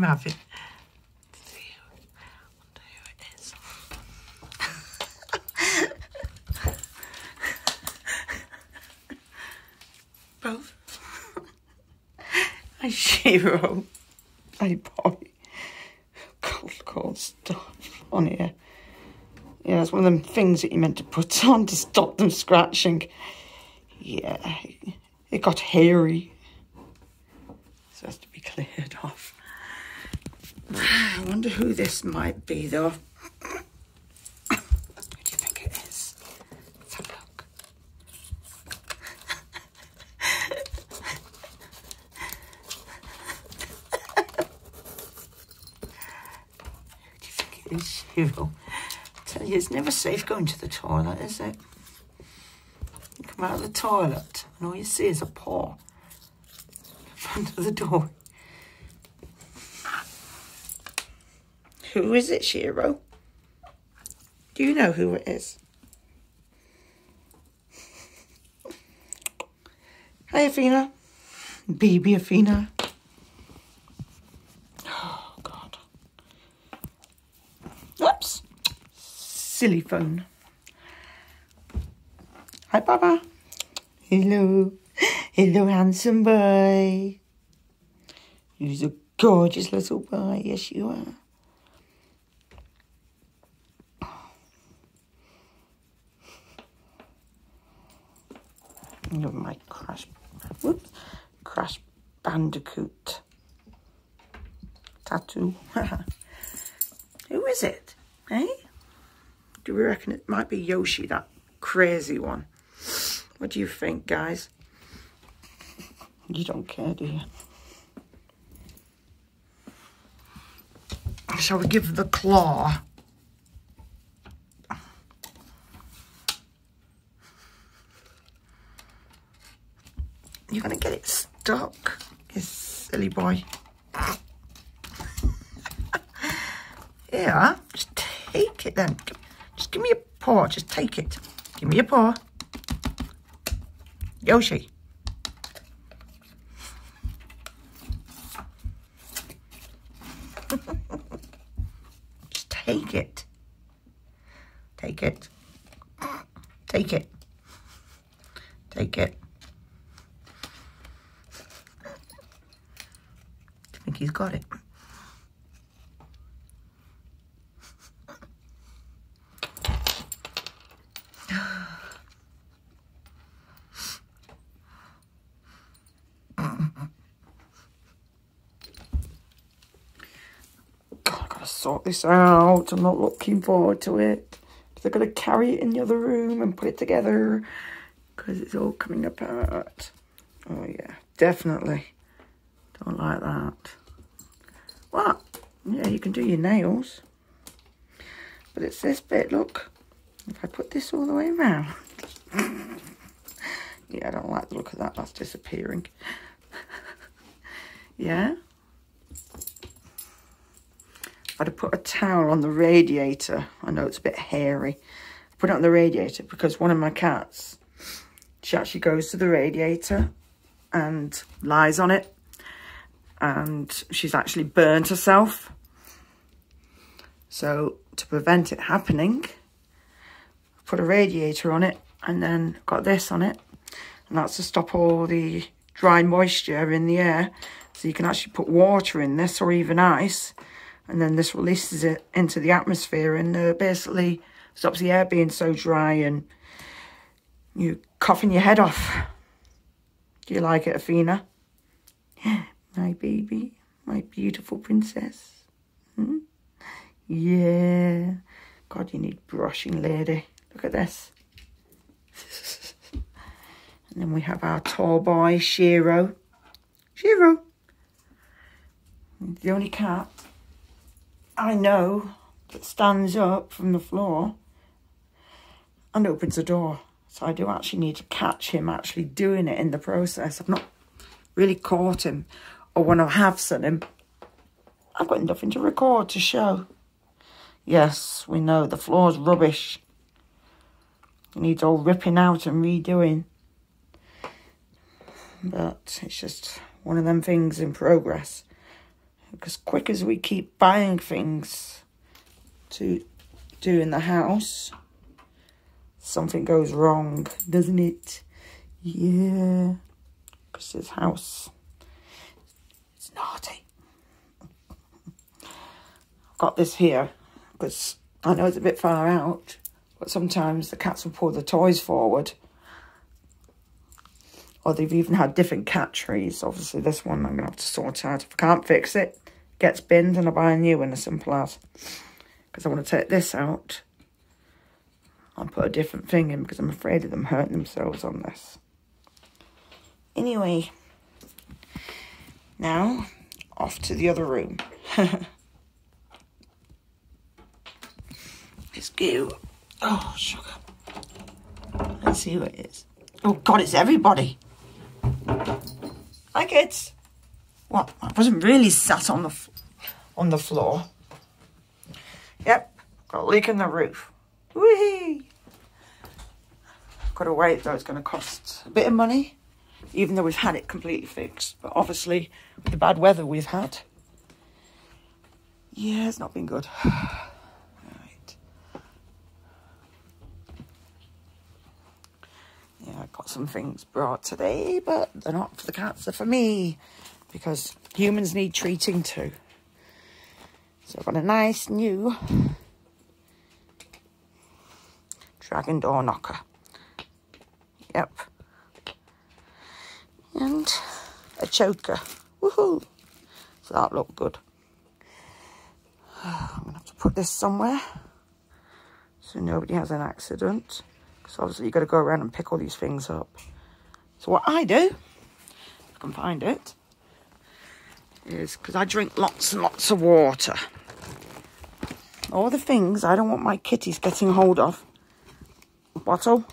have it. See who, wonder who. Both. Boy. Cold, cold stuff on here. Yeah, it's one of them things that you meant to put on to stop them scratching. Yeah, it got hairy. So it has to be cleared off. I wonder who this might be, though. Who do you think it is? Let's have a look. Who do you think it is? I tell you, it's never safe going to the toilet, is it? You come out of the toilet and all you see is a paw in front of the door. Who is it, Shiro? Do you know who it is? Hi, Athena. Baby Athena. Oh, God. Oops. Silly phone. Hi, Papa. Hello. Hello, handsome boy. You're a gorgeous little boy. Yes, you are. Look my crash, whoops, crash bandicoot tattoo. Who is it? Eh? Do we reckon it might be Yoshi, that crazy one? What do you think, guys? You don't care, do you? Shall we give the claw? You're going to get it stuck, you silly boy. yeah, just take it then. Just give me a paw. Just take it. Give me a paw. Yoshi. just take it. Take it. Take it. Take it. I think he's got it. Sort this out. I'm not looking forward to it. I've got to carry it in the other room and put it together. Because it's all coming apart. Oh, yeah, definitely. Don't like that. What? Yeah, you can do your nails. But it's this bit, look. If I put this all the way around. yeah, I don't like the look of that. That's disappearing. yeah? I'd have put a towel on the radiator. I know it's a bit hairy. Put it on the radiator because one of my cats, she actually goes to the radiator and lies on it. And she's actually burnt herself. So to prevent it happening, I put a radiator on it and then got this on it. And that's to stop all the dry moisture in the air. So you can actually put water in this or even ice and then this releases it into the atmosphere and uh, basically stops the air being so dry and you coughing your head off. Do you like it, Athena? My baby, my beautiful princess. Hmm? Yeah. God, you need brushing, lady. Look at this. and then we have our tall boy, Shiro. Shiro. The only cat I know that stands up from the floor and opens the door. So I do actually need to catch him actually doing it in the process. I've not really caught him. Or when I have seen him, I've got nothing to record to show. Yes, we know the floor's rubbish. It needs all ripping out and redoing. But it's just one of them things in progress. Because quick as we keep buying things to do in the house, something goes wrong, doesn't it? Yeah. Because this house naughty. I've got this here because I know it's a bit far out, but sometimes the cats will pull the toys forward. Or they've even had different cat trees. Obviously, this one I'm going to have to sort out. If I can't fix it, gets binned and I buy a new one as simple as. Because I want to take this out I'll put a different thing in because I'm afraid of them hurting themselves on this. Anyway, now off to the other room. Let's go. Oh, sugar. Let's see who it is. Oh, God, it's everybody. Hi, kids. What? I wasn't really sat on the on the floor. Yep, got a leak in the roof. Whee! Got to wait though, it's going to cost a bit of money, even though we've had it completely fixed. But obviously, with the bad weather we've had, yeah, it's not been good. right. Yeah, I've got some things brought today, but they're not for the cats, they're for me. Because humans need treating too. So I've got a nice new dragon door knocker. Yep. And a choker. Woohoo! So that looked good. I'm going to have to put this somewhere so nobody has an accident. Because obviously you've got to go around and pick all these things up. So what I do, if I can find it, is because I drink lots and lots of water. All the things I don't want my kitties getting hold of bottle.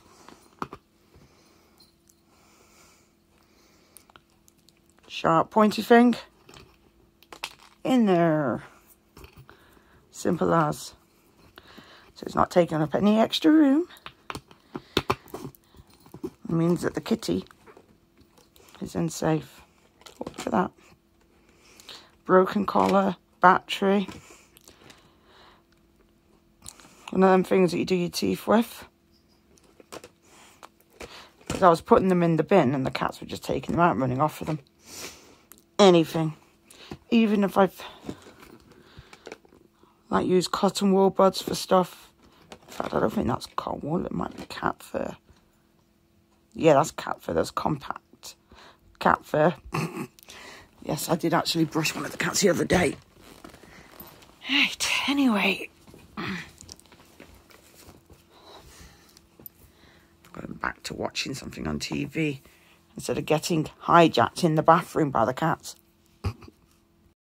Sharp pointy thing. In there. Simple as. So it's not taking up any extra room. It means that the kitty is unsafe. Look at that. Broken collar, battery. One of them things that you do your teeth with because I was putting them in the bin and the cats were just taking them out and running off with them. Anything. Even if I've like used cotton wool buds for stuff. In fact, I don't think that's cotton wool. It might be cat fur. Yeah, that's cat fur. That's compact cat fur. yes, I did actually brush one of the cats the other day. Right, anyway. going back to watching something on TV instead of getting hijacked in the bathroom by the cats.